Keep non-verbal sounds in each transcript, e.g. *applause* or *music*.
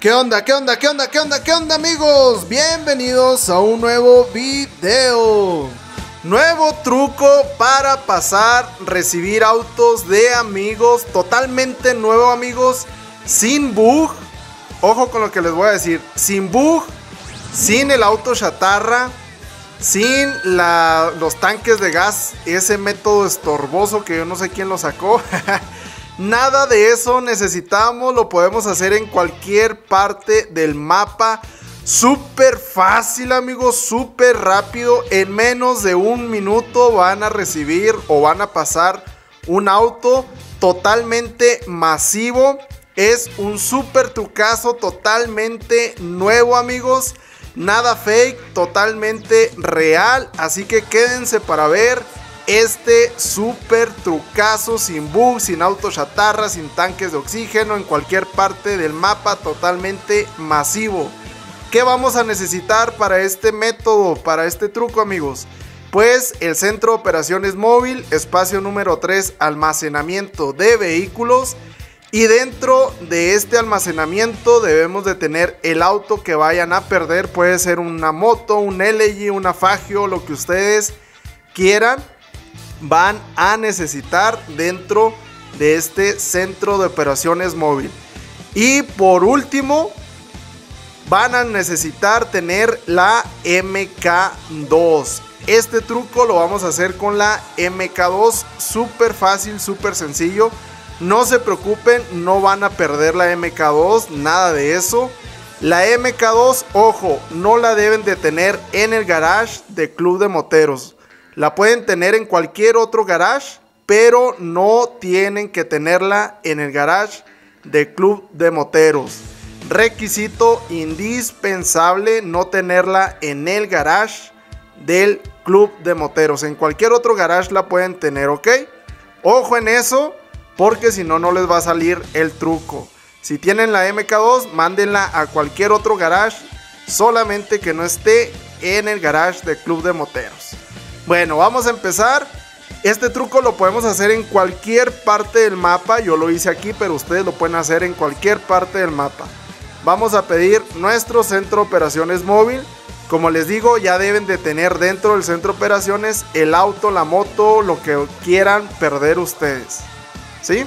¿Qué onda? ¿Qué onda? ¿Qué onda? ¿Qué onda? ¿Qué onda amigos? Bienvenidos a un nuevo video. Nuevo truco para pasar, recibir autos de amigos. Totalmente nuevo amigos. Sin bug. Ojo con lo que les voy a decir. Sin bug. Sin el auto chatarra. Sin los tanques de gas. Ese método estorboso que yo no sé quién lo sacó. *laughs* Nada de eso necesitamos, lo podemos hacer en cualquier parte del mapa. Súper fácil amigos, súper rápido. En menos de un minuto van a recibir o van a pasar un auto totalmente masivo. Es un súper trucazo totalmente nuevo amigos. Nada fake, totalmente real. Así que quédense para ver este super trucazo sin bug, sin auto chatarra, sin tanques de oxígeno en cualquier parte del mapa totalmente masivo. ¿Qué vamos a necesitar para este método, para este truco amigos? Pues el centro de operaciones móvil, espacio número 3, almacenamiento de vehículos. Y dentro de este almacenamiento debemos de tener el auto que vayan a perder. Puede ser una moto, un LG, una Fagio, lo que ustedes quieran van a necesitar dentro de este centro de operaciones móvil. Y por último, van a necesitar tener la MK2. Este truco lo vamos a hacer con la MK2. Súper fácil, súper sencillo. No se preocupen, no van a perder la MK2, nada de eso. La MK2, ojo, no la deben de tener en el garage de Club de Moteros. La pueden tener en cualquier otro garage, pero no tienen que tenerla en el garage de Club de Moteros. Requisito indispensable no tenerla en el garage del Club de Moteros. En cualquier otro garage la pueden tener, ¿ok? Ojo en eso, porque si no, no les va a salir el truco. Si tienen la MK2, mándenla a cualquier otro garage, solamente que no esté en el garage del Club de Moteros. Bueno, vamos a empezar. Este truco lo podemos hacer en cualquier parte del mapa. Yo lo hice aquí, pero ustedes lo pueden hacer en cualquier parte del mapa. Vamos a pedir nuestro centro de operaciones móvil. Como les digo, ya deben de tener dentro del centro de operaciones el auto, la moto, lo que quieran perder ustedes. ¿Sí?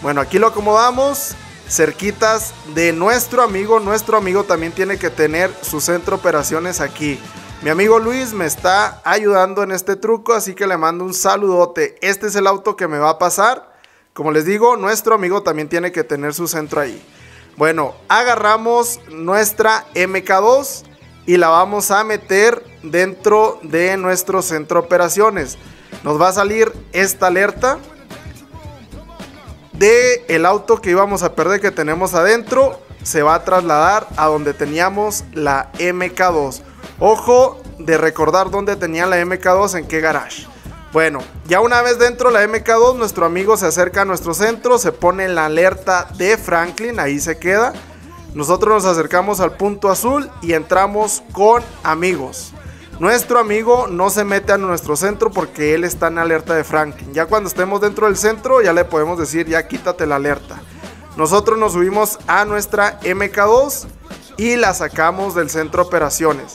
Bueno, aquí lo acomodamos cerquitas de nuestro amigo. Nuestro amigo también tiene que tener su centro de operaciones aquí. Mi amigo Luis me está ayudando en este truco, así que le mando un saludote. Este es el auto que me va a pasar. Como les digo, nuestro amigo también tiene que tener su centro ahí. Bueno, agarramos nuestra MK2 y la vamos a meter dentro de nuestro centro de operaciones. Nos va a salir esta alerta de el auto que íbamos a perder que tenemos adentro. Se va a trasladar a donde teníamos la MK2. Ojo de recordar dónde tenía la MK2, en qué garage. Bueno, ya una vez dentro de la MK2, nuestro amigo se acerca a nuestro centro, se pone la alerta de Franklin, ahí se queda. Nosotros nos acercamos al punto azul y entramos con amigos. Nuestro amigo no se mete a nuestro centro porque él está en alerta de Franklin. Ya cuando estemos dentro del centro ya le podemos decir ya quítate la alerta. Nosotros nos subimos a nuestra MK2 y la sacamos del centro de operaciones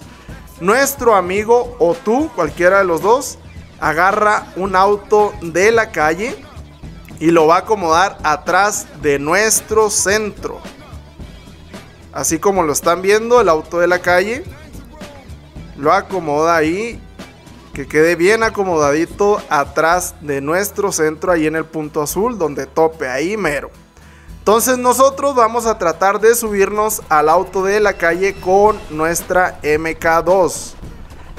nuestro amigo o tú, cualquiera de los dos, agarra un auto de la calle y lo va a acomodar atrás de nuestro centro. Así como lo están viendo, el auto de la calle lo acomoda ahí, que quede bien acomodadito atrás de nuestro centro, ahí en el punto azul, donde tope, ahí mero. Entonces nosotros vamos a tratar de subirnos al auto de la calle con nuestra MK2.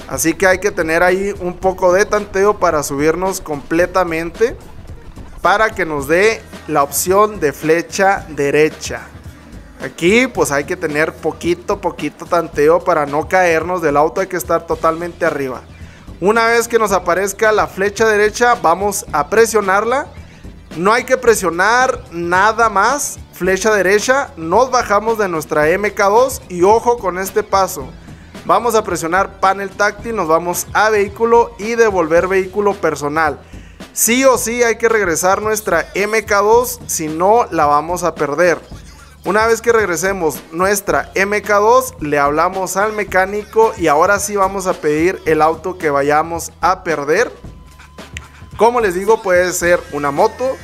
Así que hay que tener ahí un poco de tanteo para subirnos completamente. Para que nos dé la opción de flecha derecha. Aquí pues hay que tener poquito, poquito tanteo para no caernos del auto. Hay que estar totalmente arriba. Una vez que nos aparezca la flecha derecha vamos a presionarla no hay que presionar nada más. Flecha derecha. Nos bajamos de nuestra MK2 y ojo con este paso. Vamos a presionar panel táctil, nos vamos a vehículo y devolver vehículo personal. Sí o sí hay que regresar nuestra MK2, si no la vamos a perder. Una vez que regresemos nuestra MK2, le hablamos al mecánico y ahora sí vamos a pedir el auto que vayamos a perder. Como les digo, puede ser una moto,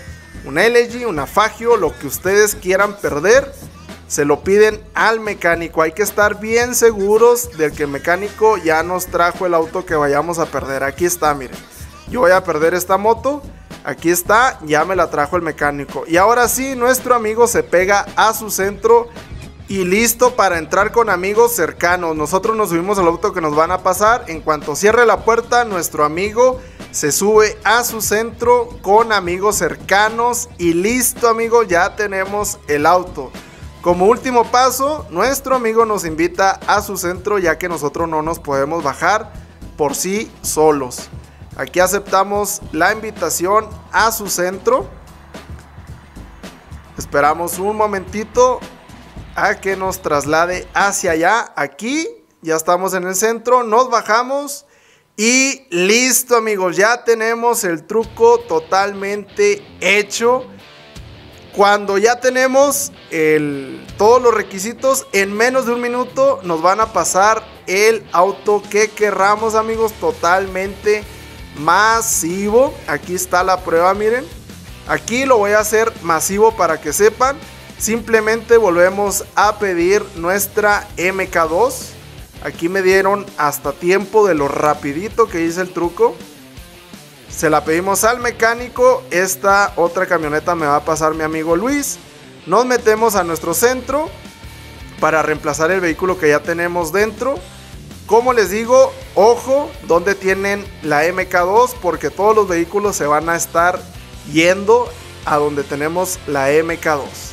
un LG, una Fagio, lo que ustedes quieran perder. Se lo piden al mecánico. Hay que estar bien seguros de que el mecánico ya nos trajo el auto que vayamos a perder. Aquí está, miren. Yo voy a perder esta moto. Aquí está, ya me la trajo el mecánico. Y ahora sí, nuestro amigo se pega a su centro y listo para entrar con amigos cercanos. Nosotros nos subimos al auto que nos van a pasar. En cuanto cierre la puerta, nuestro amigo se sube a su centro con amigos cercanos y listo, amigo, ya tenemos el auto. Como último paso, nuestro amigo nos invita a su centro ya que nosotros no nos podemos bajar por sí solos. Aquí aceptamos la invitación a su centro. Esperamos un momentito a que nos traslade hacia allá. Aquí ya estamos en el centro. Nos bajamos. Y listo amigos, ya tenemos el truco totalmente hecho. Cuando ya tenemos todos los requisitos, en menos de un minuto nos van a pasar el auto que querramos amigos totalmente masivo. Aquí está la prueba, miren. Aquí lo voy a hacer masivo para que sepan. Simplemente volvemos a pedir nuestra MK2. Aquí me dieron hasta tiempo de lo rapidito que hice el truco. Se la pedimos al mecánico. Esta otra camioneta me va a pasar mi amigo Luis. Nos metemos a nuestro centro para reemplazar el vehículo que ya tenemos dentro. Como les digo, ojo donde tienen la MK2 porque todos los vehículos se van a estar yendo a donde tenemos la MK2.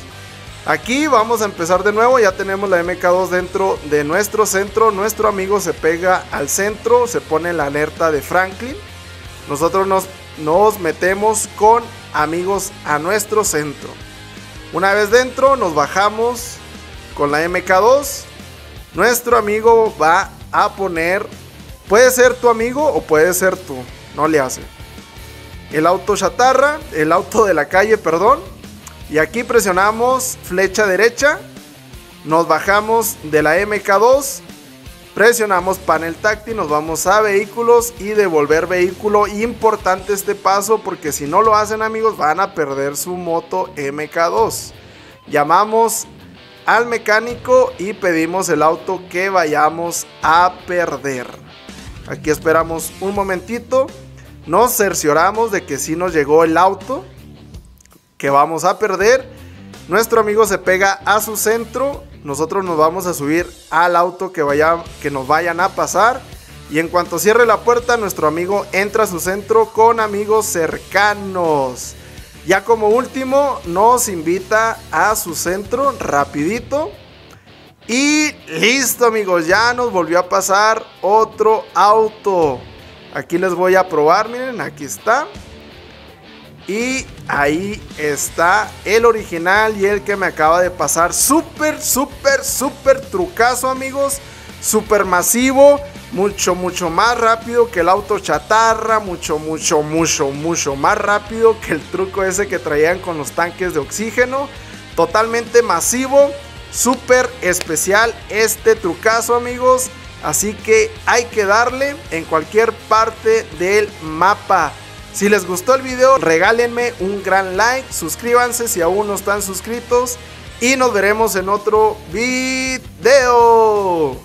Aquí vamos a empezar de nuevo, ya tenemos la MK2 dentro de nuestro centro, nuestro amigo se pega al centro, se pone la alerta de Franklin. Nosotros nos, nos metemos con amigos a nuestro centro. Una vez dentro nos bajamos con la MK2. Nuestro amigo va a poner. Puede ser tu amigo o puede ser tú. No le hace. El auto chatarra, el auto de la calle, perdón. Y aquí presionamos flecha derecha. Nos bajamos de la MK2. Presionamos panel táctil, nos vamos a vehículos y devolver vehículo. Importante este paso porque si no lo hacen amigos van a perder su moto MK2. Llamamos al mecánico y pedimos el auto que vayamos a perder. Aquí esperamos un momentito. Nos cercioramos de que si nos llegó el auto que vamos a perder. Nuestro amigo se pega a su centro. Nosotros nos vamos a subir al auto que, vaya, que nos vayan a pasar. Y en cuanto cierre la puerta, nuestro amigo entra a su centro con amigos cercanos. Ya como último, nos invita a su centro rapidito. Y listo amigos, ya nos volvió a pasar otro auto. Aquí les voy a probar, miren, aquí está. Y ahí está el original y el que me acaba de pasar. Súper, súper, súper trucazo amigos. Súper masivo mucho, mucho más rápido que el auto chatarra, mucho, mucho, mucho, mucho más rápido que el truco ese que traían con los tanques de oxígeno. Totalmente masivo, súper especial este trucazo amigos. Así que hay que darle en cualquier parte del mapa. Si les gustó el video, regálenme un gran like, suscríbanse si aún no están suscritos y nos veremos en otro video.